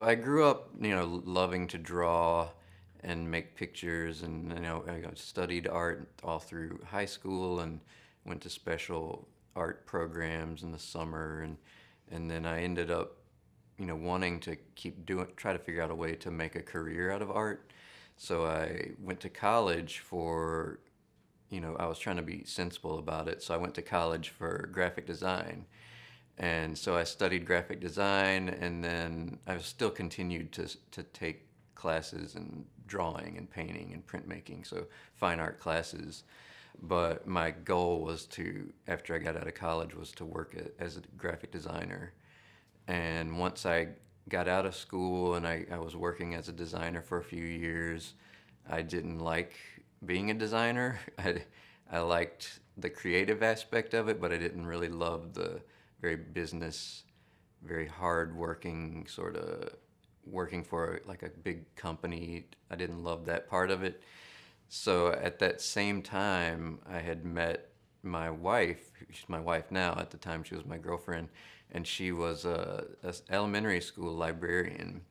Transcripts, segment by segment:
I grew up, you know, loving to draw and make pictures, and you know, I studied art all through high school and went to special art programs in the summer, and and then I ended up, you know, wanting to keep doing, try to figure out a way to make a career out of art. So I went to college for, you know, I was trying to be sensible about it. So I went to college for graphic design and so I studied graphic design, and then I still continued to to take classes in drawing and painting and printmaking, so fine art classes. But my goal was to, after I got out of college, was to work as a graphic designer. And once I got out of school and I, I was working as a designer for a few years, I didn't like being a designer. I, I liked the creative aspect of it, but I didn't really love the very business, very hard working sort of working for like a big company. I didn't love that part of it. So at that same time, I had met my wife. She's my wife now. At the time, she was my girlfriend, and she was a, a elementary school librarian.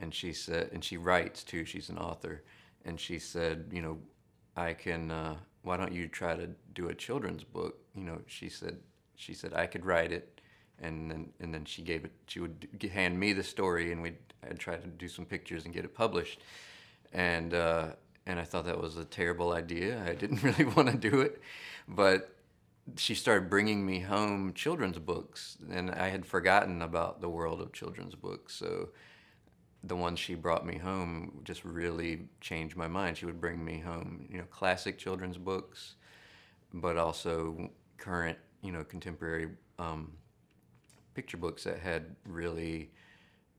And she said, and she writes too. She's an author, and she said, you know, I can. Uh, why don't you try to do a children's book? You know, she said she said I could write it, and then and then she gave it. She would hand me the story, and we'd I'd try to do some pictures and get it published, and uh, and I thought that was a terrible idea. I didn't really want to do it, but she started bringing me home children's books, and I had forgotten about the world of children's books. So the ones she brought me home just really changed my mind. She would bring me home, you know, classic children's books, but also current you know contemporary um, picture books that had really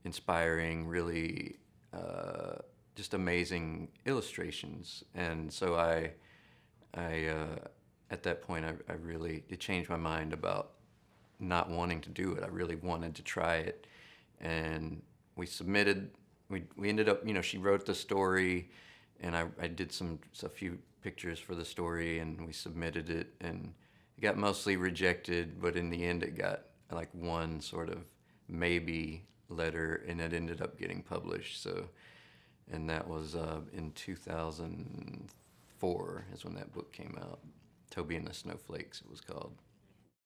inspiring, really uh, just amazing illustrations. And so I, I uh, at that point, I, I really it changed my mind about not wanting to do it. I really wanted to try it, and we submitted. We we ended up, you know, she wrote the story, and I I did some a few pictures for the story, and we submitted it, and got mostly rejected, but in the end, it got like one sort of maybe letter, and it ended up getting published. So, and that was uh, in 2004 is when that book came out. Toby and the Snowflakes, it was called.